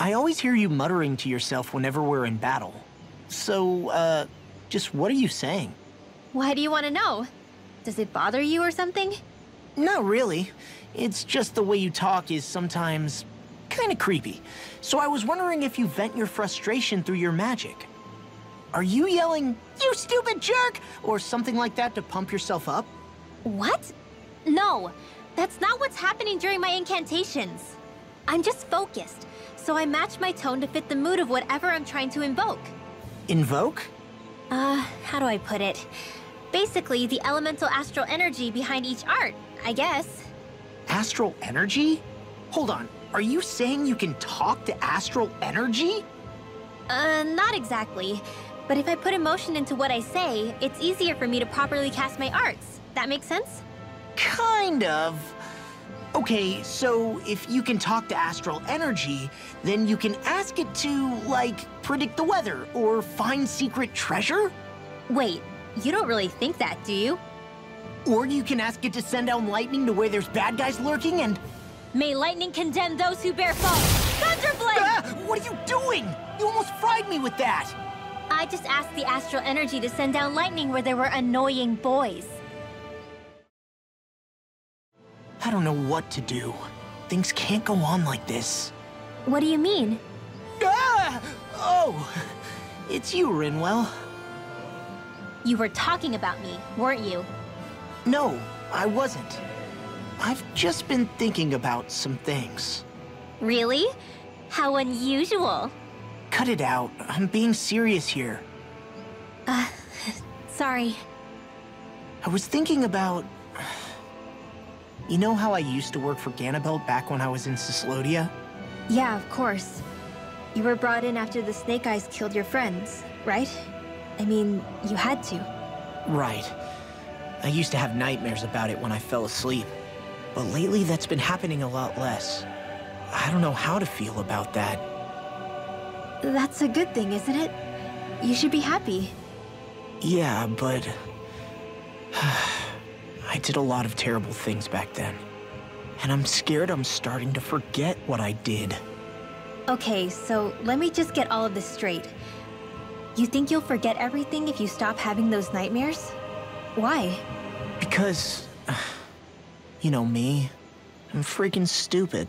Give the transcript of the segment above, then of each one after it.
I always hear you muttering to yourself whenever we're in battle. So, uh, just what are you saying? Why do you want to know? Does it bother you or something? Not really. It's just the way you talk is sometimes kind of creepy. So I was wondering if you vent your frustration through your magic. Are you yelling, you stupid jerk, or something like that to pump yourself up? What? No, that's not what's happening during my incantations. I'm just focused, so I match my tone to fit the mood of whatever I'm trying to invoke. Invoke? Uh, how do I put it? Basically, the elemental astral energy behind each art, I guess. Astral energy? Hold on, are you saying you can talk to astral energy? Uh, not exactly. But if I put emotion into what I say, it's easier for me to properly cast my arts. That makes sense? Kind of. Okay, so if you can talk to astral energy, then you can ask it to, like, predict the weather or find secret treasure? Wait, you don't really think that, do you? Or you can ask it to send down lightning to where there's bad guys lurking and... May lightning condemn those who bear false! Thunderblade! Ah, what are you doing? You almost fried me with that! I just asked the astral energy to send down lightning where there were annoying boys. I don't know what to do. Things can't go on like this. What do you mean? Ah! Oh, it's you, Rinwell. You were talking about me, weren't you? No, I wasn't. I've just been thinking about some things. Really? How unusual. Cut it out. I'm being serious here. Uh, sorry. I was thinking about... You know how I used to work for Ganabelt back when I was in Cyslodia? Yeah, of course. You were brought in after the Snake Eyes killed your friends, right? I mean, you had to. Right. I used to have nightmares about it when I fell asleep. But lately that's been happening a lot less. I don't know how to feel about that. That's a good thing, isn't it? You should be happy. Yeah, but... I did a lot of terrible things back then. And I'm scared I'm starting to forget what I did. Okay, so let me just get all of this straight. You think you'll forget everything if you stop having those nightmares? Why? Because... You know me. I'm freaking stupid.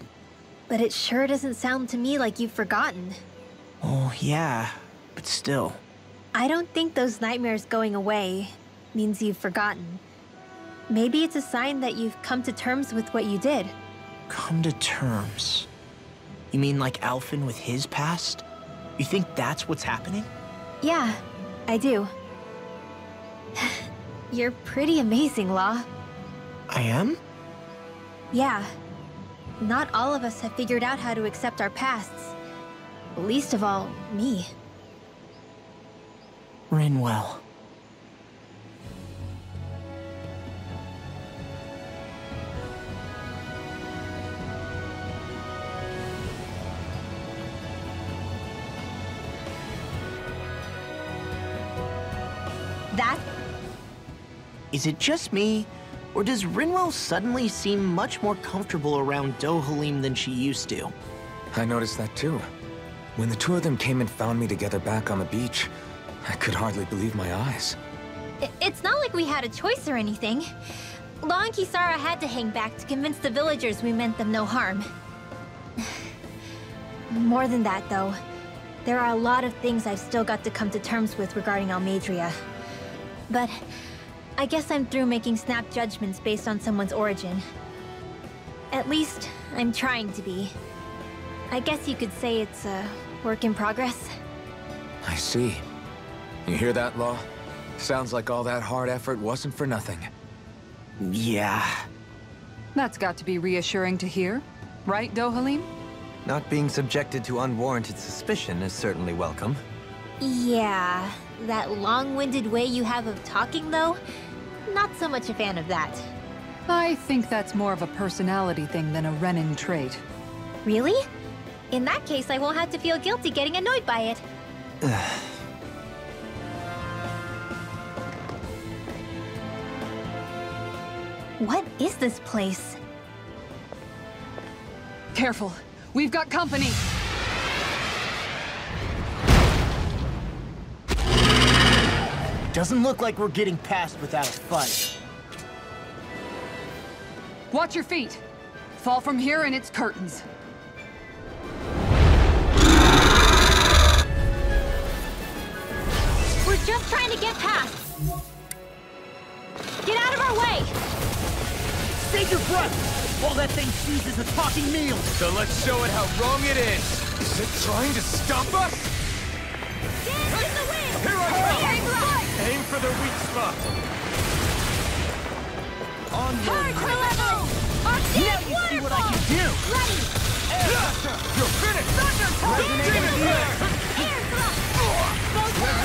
But it sure doesn't sound to me like you've forgotten. Oh, yeah. But still. I don't think those nightmares going away means you've forgotten. Maybe it's a sign that you've come to terms with what you did. Come to terms? You mean like Alphen with his past? You think that's what's happening? Yeah, I do. You're pretty amazing, Law. I am? Yeah. Not all of us have figured out how to accept our pasts. Least of all, me. Rinwell. Is it just me, or does Rinwell suddenly seem much more comfortable around Dohalim than she used to? I noticed that too. When the two of them came and found me together back on the beach, I could hardly believe my eyes. It's not like we had a choice or anything. Law and Kisara had to hang back to convince the villagers we meant them no harm. More than that, though. There are a lot of things I've still got to come to terms with regarding Almadria. But I guess I'm through making snap judgments based on someone's origin. At least, I'm trying to be. I guess you could say it's a work in progress. I see. You hear that, Law? Sounds like all that hard effort wasn't for nothing. Yeah. That's got to be reassuring to hear. Right, Dohalim? Not being subjected to unwarranted suspicion is certainly welcome. Yeah, that long-winded way you have of talking, though? Not so much a fan of that. I think that's more of a personality thing than a Renan trait. Really? In that case, I won't have to feel guilty getting annoyed by it. what is this place? Careful. We've got company. Doesn't look like we're getting past without a fight. Watch your feet. Fall from here and it's curtains. We're just trying to get past. Get out of our way! Save your breath! All that thing sees is a talking meal! So let's show it how wrong it is! Is it trying to stop us? Hurry, Aim for the weak spot! On your Hard level! Our Now dance you see what I can do! Ready! You're finished! Demon Flare! Air thrust!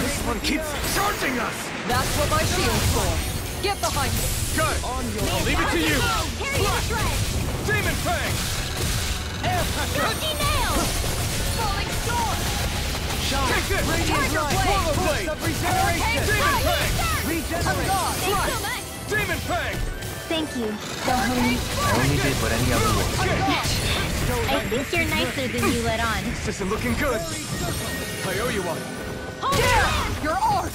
This one keeps charging us! That's what my shield's for. Get behind me. Good! I'll leave it to you! Carry the thread! Demon Fang! Lucky nail! Falling storm! Take this! Tiger blade! Swallow Blade! Hurricane Demon! Fang! Regenerate! Thanks! Demon Fang! Thank you. I only did what any other would. I think you're nicer than you let on. This isn't looking good! I owe you one! Hold Your arch!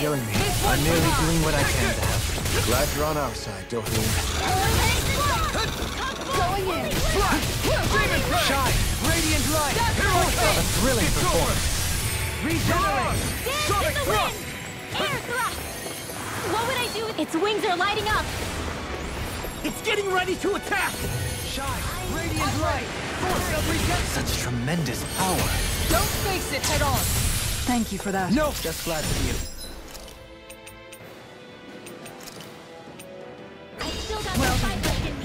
Be healing me. I'm merely doing what I can to help. Glad you're on our side, Dohun. Going in! Demon Fang! Shine! Radiant light! A thrilling performance. Regenerate! Dance in the wind! Air thrust! What would I do with its wings are lighting up? It's getting ready to attack! Shine! Radiant light! Force of regen- Such tremendous power. Don't face it head on. Thank you for that. No! Just glad to you.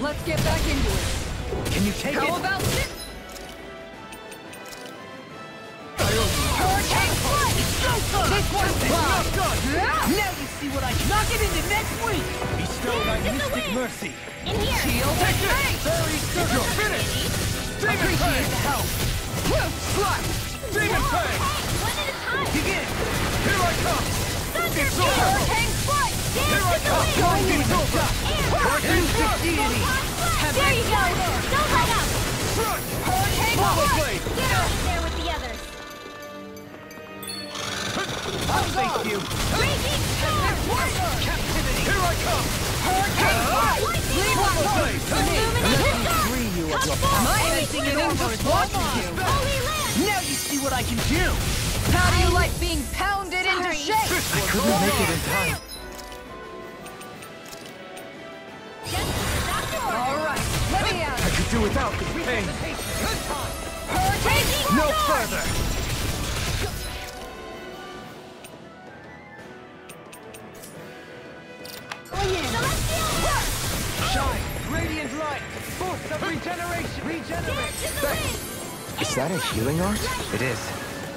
Let's get back into it. Can you take How it? about this? Hurricane strike! This one's Not done! Yeah. Now you see what I can- Knock it into next week! Bestow thy Dance in the mystic mercy! In here! Shield Take this! Hey! Very certain! You're finished! Demon Appreciate Fang! the help! Slash! Demon Whoa, Fang! hey, one at a time! Begin! Here I come! Thunder It's over! Hurricane strike! Dance Here I come! wind! Going in! Air Hurricane thrust! Thrust! Deity! There you go! Don't let up! Hurricane! Blade! Get out of there with the others! I'll face you! Raging storm! Captivity! Here I come! Hurricane strike! Lightning Swallow bolt! Blade! Illuminated dark! Free you of your My on! instinct Anything is over just is watching watching you. Holy Land! Now you see what I can do! How do you like being pounded into shape? I couldn't make it in time. I could do without this pain. No further! Shine! Radiant light! Force of regeneration! Regenerate! Dance in the wind! Is that a healing art? It is.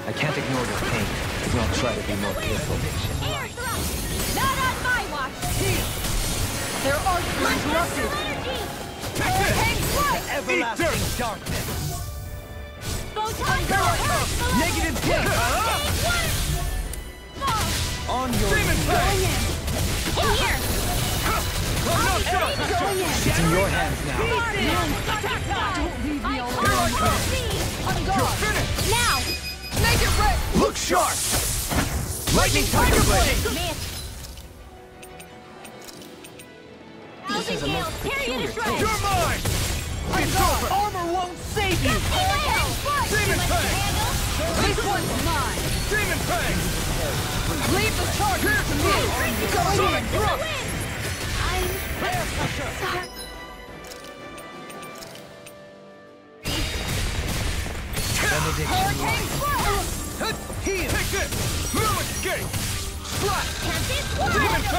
I can't ignore your pain. I'll try to be more careful. Air thrust! Not on my watch! There are Celestial energy! Everlasting darkness! Negative hit! On your Demon feet. Fang! In here! It's in your hands now. Don't leave me alone. Here I come! You're! Now! Make it red! Look sharp! Lightning Tiger Blade! Man! Thousand gales, carry it to! You're mine! It's over! Armor won't save you! Demon Fang! This one's mine! Demon Fang! Leave the charger to me! Sonic Thrust! I'm sorry. Hurricane strike! Heal! Take this! No escape! Slash! Can't this Demon work? Fang!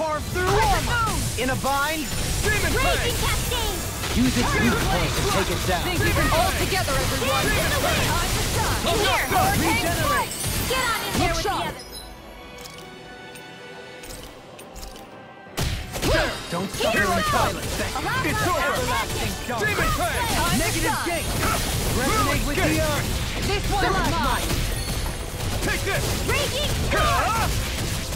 carve through armor! In a bind, Demon Raging cascade! use its weak point to take it down. Think you can all together, everyone! Dance in the wind! In here! Regenerate. Get on in there with the others! Don't Hero in silence. It's over. everlasting dark. Demon Fang! Negative gate! Resonate with the earth! This one's mine! Take this! Raging!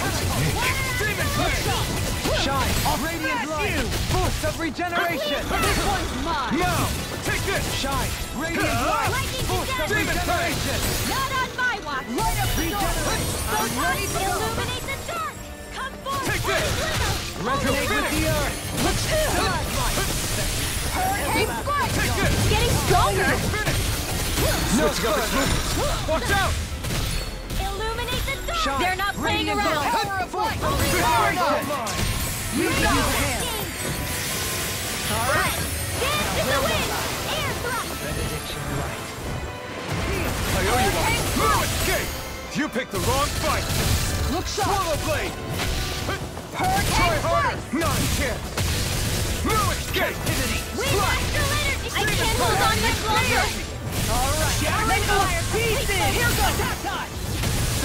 mine! Demon Radiant light! Force of regeneration! This one's mine! Now! Take this! Shine! Radiant light! Lightning of regeneration! Not on my watch! Light up the I'm ready to go! Illuminate the dark! Come forth, Take this. Resonate with the earth! Let's Hurricane strike! Take this! Getting stronger! No! Watch out! Illuminate the dark! Shine! They're not playing Radiant around! light! Power of light! Holy Regeneration! Use Use your hand! Alright! Dance in the wind! Air thrust! I owe you one! No escape! You picked the wrong fight! Look sharp! Swallow Blade! Try Hurricane harder! strike! Not a chance! No escape! Wind astral energy! I can't hold on much longer! Alright! Fire pieces! Here goes that time!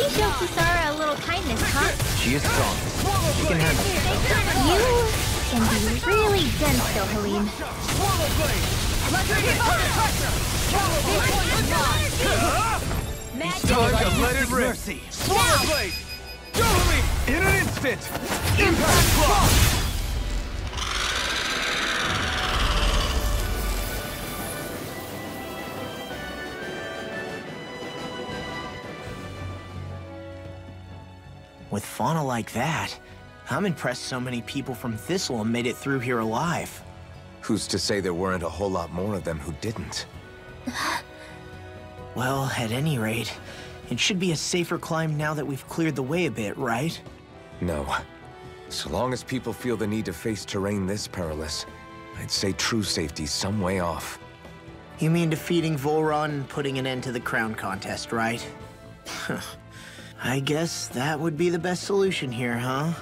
Maybe show Kisara a little kindness, huh? She is strong. She can handle it. You can be really dense, though, Helene. Swallow Blade! Swallow Blade! Magic Time to let it rip! Mercy! Swallow Blade! Dohemy! In an instant! Impact Block! With fauna like that, I'm impressed so many people from Thistle made it through here alive. Who's to say there weren't a whole lot more of them who didn't? Well, at any rate, it should be a safer climb now that we've cleared the way a bit, right? No. So long as people feel the need to face terrain this perilous, I'd say true safety's some way off. You mean defeating Vholran and putting an end to the crown contest, right? I guess that would be the best solution here, huh?